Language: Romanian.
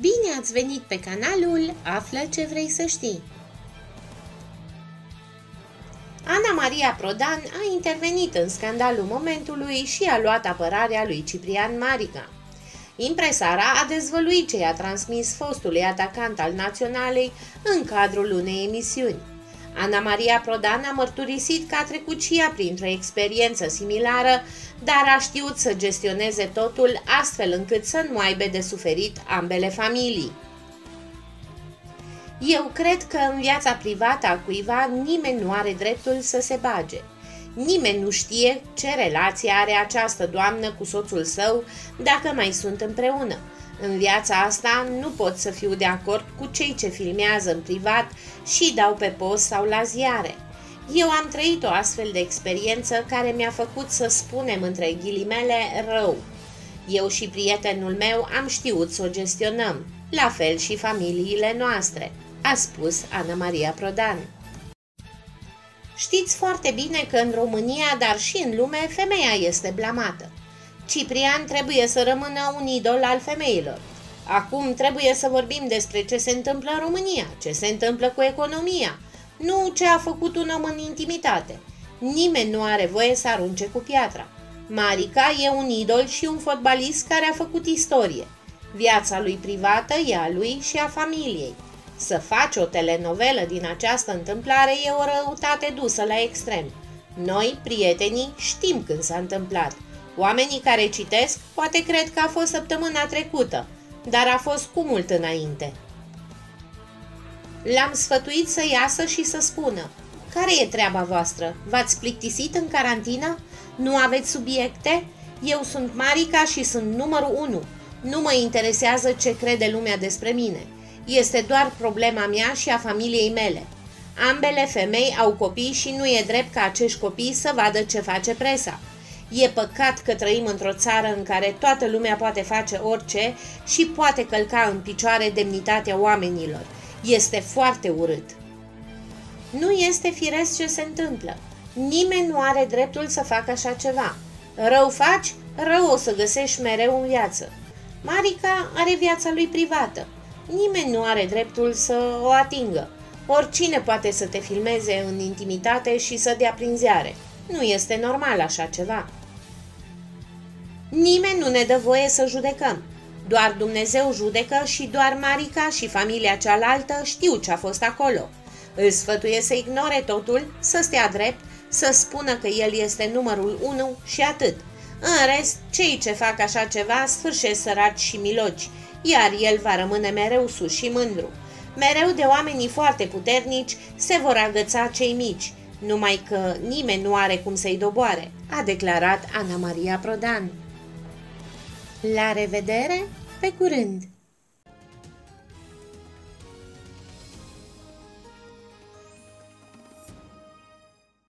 Bine ați venit pe canalul Află ce vrei să știi! Ana Maria Prodan a intervenit în scandalul momentului și a luat apărarea lui Ciprian Marica. Impresara a dezvăluit ce i-a transmis fostului atacant al naționalei în cadrul unei emisiuni. Ana Maria Prodan a mărturisit că a trecut și ea printr-o experiență similară, dar a știut să gestioneze totul astfel încât să nu aibă de suferit ambele familii. Eu cred că în viața privată a cuiva nimeni nu are dreptul să se bage. Nimeni nu știe ce relație are această doamnă cu soțul său dacă mai sunt împreună. În viața asta nu pot să fiu de acord cu cei ce filmează în privat și dau pe post sau la ziare. Eu am trăit o astfel de experiență care mi-a făcut să spunem între ghilimele rău. Eu și prietenul meu am știut să o gestionăm, la fel și familiile noastre, a spus Ana Maria Prodan. Știți foarte bine că în România, dar și în lume, femeia este blamată. Ciprian trebuie să rămână un idol al femeilor. Acum trebuie să vorbim despre ce se întâmplă în România, ce se întâmplă cu economia, nu ce a făcut un om în intimitate. Nimeni nu are voie să arunce cu piatra. Marica e un idol și un fotbalist care a făcut istorie. Viața lui privată e a lui și a familiei. Să faci o telenovelă din această întâmplare e o răutate dusă la extrem. Noi, prietenii, știm când s-a întâmplat – Oamenii care citesc poate cred că a fost săptămâna trecută, dar a fost cu mult înainte. L-am sfătuit să iasă și să spună Care e treaba voastră? V-ați plictisit în carantină? Nu aveți subiecte? Eu sunt Marica și sunt numărul 1. Nu mă interesează ce crede lumea despre mine. Este doar problema mea și a familiei mele. Ambele femei au copii și nu e drept ca acești copii să vadă ce face presa. E păcat că trăim într-o țară în care toată lumea poate face orice și poate călca în picioare demnitatea oamenilor. Este foarte urât. Nu este firesc ce se întâmplă. Nimeni nu are dreptul să facă așa ceva. Rău faci, rău o să găsești mereu în viață. Marica are viața lui privată. Nimeni nu are dreptul să o atingă. Oricine poate să te filmeze în intimitate și să dea prin ziare. Nu este normal așa ceva. Nimeni nu ne dă voie să judecăm. Doar Dumnezeu judecă și doar Marica și familia cealaltă știu ce a fost acolo. Îl sfătuie să ignore totul, să stea drept, să spună că el este numărul unu și atât. În rest, cei ce fac așa ceva sfârșesc săraci și miloci, iar el va rămâne mereu sus și mândru. Mereu de oamenii foarte puternici se vor agăța cei mici, numai că nimeni nu are cum să-i doboare, a declarat Ana Maria Prodan. La revedere, pe curând!